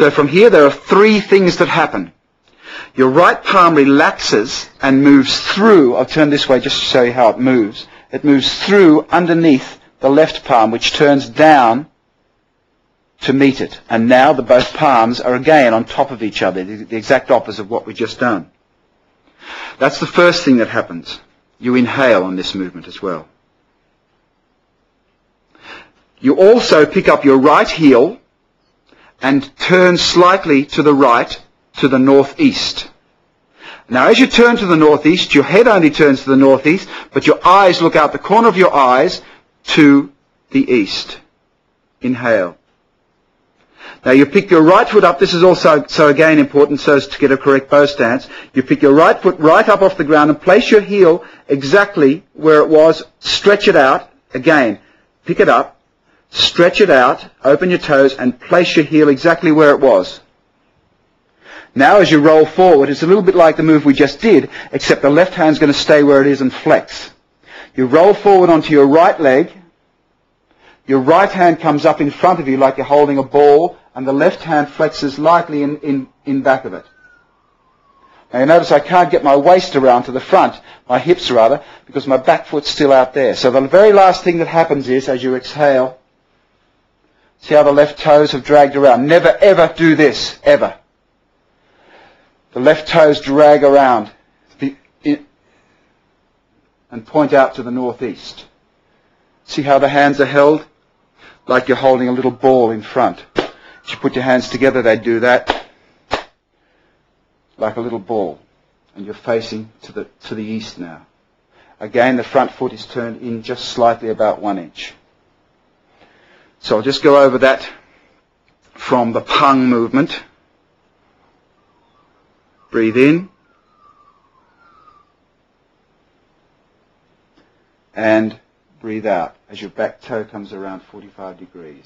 So from here there are three things that happen. Your right palm relaxes and moves through, I'll turn this way just to show you how it moves. It moves through underneath the left palm which turns down to meet it. And now the both palms are again on top of each other, the exact opposite of what we've just done. That's the first thing that happens. You inhale on this movement as well. You also pick up your right heel and turn slightly to the right to the northeast. Now as you turn to the northeast, your head only turns to the northeast, but your eyes look out the corner of your eyes to the east. Inhale. Now you pick your right foot up. This is also, so again important so as to get a correct bow stance. You pick your right foot right up off the ground and place your heel exactly where it was. Stretch it out. Again, pick it up, stretch it out, open your toes and place your heel exactly where it was. Now as you roll forward, it's a little bit like the move we just did, except the left hand's going to stay where it is and flex. You roll forward onto your right leg. Your right hand comes up in front of you like you're holding a ball, and the left hand flexes lightly in, in, in back of it. Now you notice I can't get my waist around to the front, my hips rather, because my back foot's still out there. So the very last thing that happens is, as you exhale, see how the left toes have dragged around. Never ever do this, ever. The left toes drag around and point out to the northeast. See how the hands are held? Like you're holding a little ball in front. If you put your hands together, they do that. Like a little ball. And you're facing to the, to the east now. Again, the front foot is turned in just slightly about one inch. So I'll just go over that from the pung movement. Breathe in. And breathe out as your back toe comes around 45 degrees.